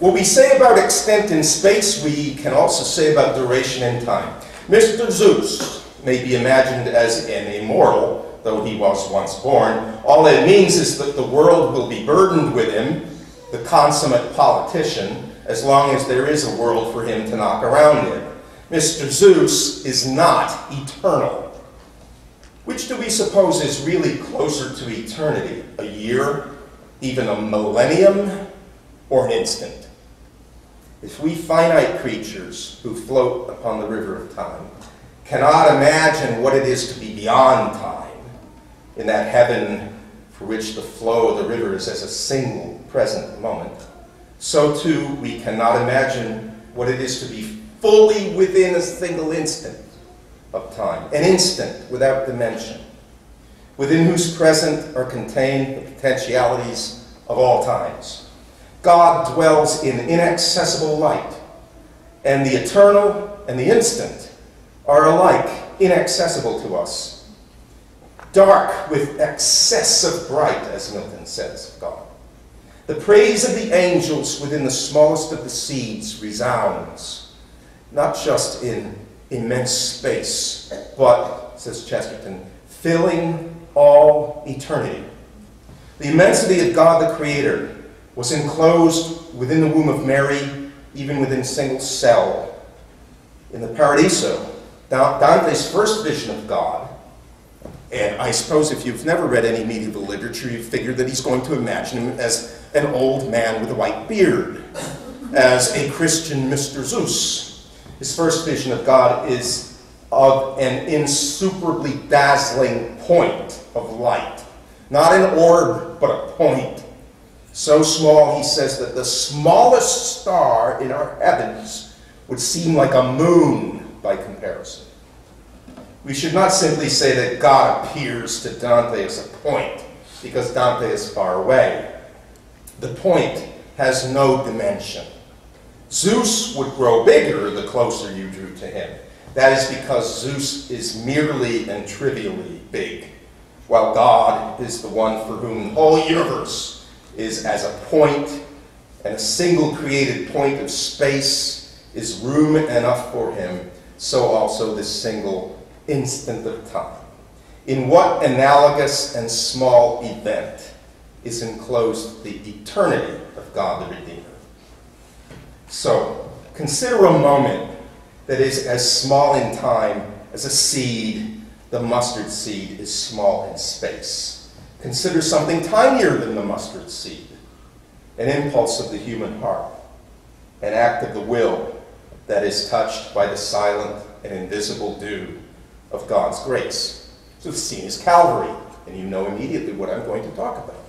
What we say about extent in space, we can also say about duration in time. Mr. Zeus may be imagined as an immortal, though he was once born. All that means is that the world will be burdened with him, the consummate politician, as long as there is a world for him to knock around in. Mr. Zeus is not eternal. Which do we suppose is really closer to eternity? A year, even a millennium, or an instant? If we finite creatures who float upon the river of time cannot imagine what it is to be beyond time, in that heaven for which the flow of the river is as a single present moment, so too we cannot imagine what it is to be fully within a single instant of time, an instant without dimension, within whose present are contained the potentialities of all times. God dwells in inaccessible light, and the eternal and the instant are alike inaccessible to us. Dark with excess of bright, as Milton says of God. The praise of the angels within the smallest of the seeds resounds, not just in immense space, but, says Chesterton, filling all eternity. The immensity of God the Creator was enclosed within the womb of Mary, even within a single cell. In the Paradiso, Dante's first vision of God, and I suppose if you've never read any medieval literature, you figure that he's going to imagine him as an old man with a white beard, as a Christian Mr. Zeus. His first vision of God is of an insuperably dazzling point of light. Not an orb, but a point. So small, he says, that the smallest star in our heavens would seem like a moon by comparison. We should not simply say that God appears to Dante as a point, because Dante is far away. The point has no dimension. Zeus would grow bigger the closer you drew to him. That is because Zeus is merely and trivially big, while God is the one for whom the whole universe is as a point, and a single created point of space is room enough for him, so also this single instant of time. In what analogous and small event is enclosed the eternity of God the Redeemer? So, consider a moment that is as small in time as a seed, the mustard seed is small in space. Consider something tinier than the mustard seed, an impulse of the human heart, an act of the will that is touched by the silent and invisible dew of God's grace. So the scene is Calvary, and you know immediately what I'm going to talk about.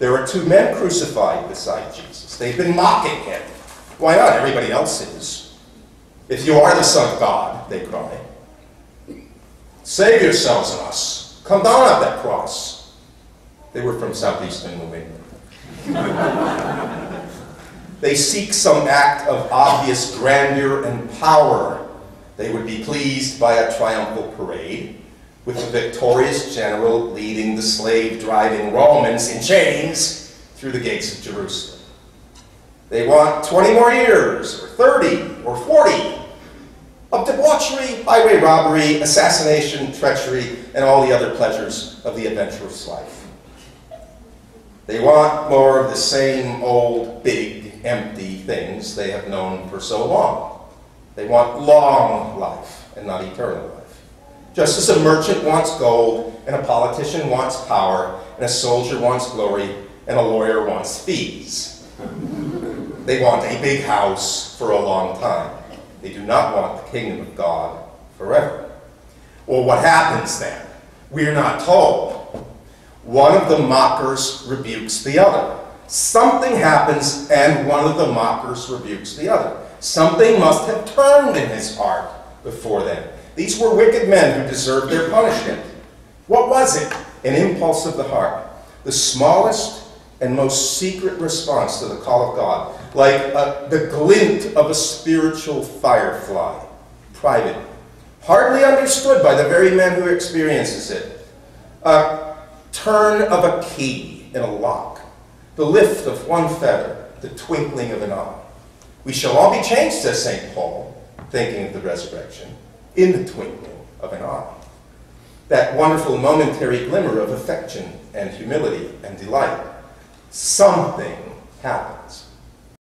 There are two men crucified beside Jesus. They've been mocking him. Why not? Everybody else is. If you are the Son of God, they cry, save yourselves and us. Come down off that cross. They were from southeastern New England. they seek some act of obvious grandeur and power. They would be pleased by a triumphal parade with the victorious general leading the slave driving Romans in chains through the gates of Jerusalem. They want 20 more years, or 30, or 40 of debauchery, highway robbery, assassination, treachery, and all the other pleasures of the adventurous life. They want more of the same old, big, empty things they have known for so long. They want long life and not eternal life. Just as a merchant wants gold, and a politician wants power, and a soldier wants glory, and a lawyer wants fees. They want a big house for a long time. They do not want the kingdom of God forever. Well, what happens then? We're not told. One of the mockers rebukes the other. Something happens, and one of the mockers rebukes the other. Something must have turned in his heart before then. These were wicked men who deserved their punishment. What was it? An impulse of the heart. The smallest and most secret response to the call of God like a, the glint of a spiritual firefly, private, hardly understood by the very man who experiences it. A turn of a key in a lock, the lift of one feather, the twinkling of an eye. We shall all be changed, says St. Paul, thinking of the resurrection, in the twinkling of an eye. That wonderful momentary glimmer of affection and humility and delight. Something happens.